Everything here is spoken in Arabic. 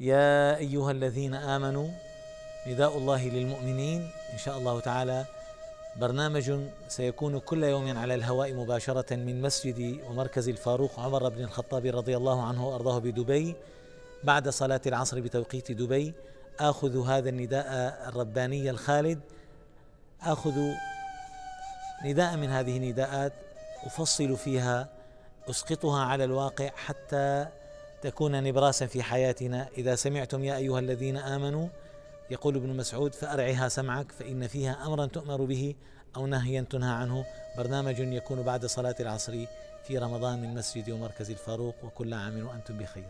يا أيها الذين آمنوا نداء الله للمؤمنين. إن شاء الله تعالى برنامج سيكون كل يوم على الهواء مباشرة من مسجد ومركز الفاروق عمر بن الخطاب رضي الله عنه وأرضاه بدبي. بعد صلاة العصر بتوقيت دبي آخذ هذا النداء الرباني الخالد. آخذ نداء من هذه النداءات أفصل فيها أسقطها على الواقع حتى تكون نبراسا في حياتنا. إذا سمعتم يا أيها الذين آمنوا يقول ابن مسعود فأرعها سمعك فإن فيها أمرا تؤمر به أو نهيا تنهى عنه. برنامج يكون بعد صلاة العصر في رمضان من مسجد ومركز الفاروق وكل عام وأنتم بخير.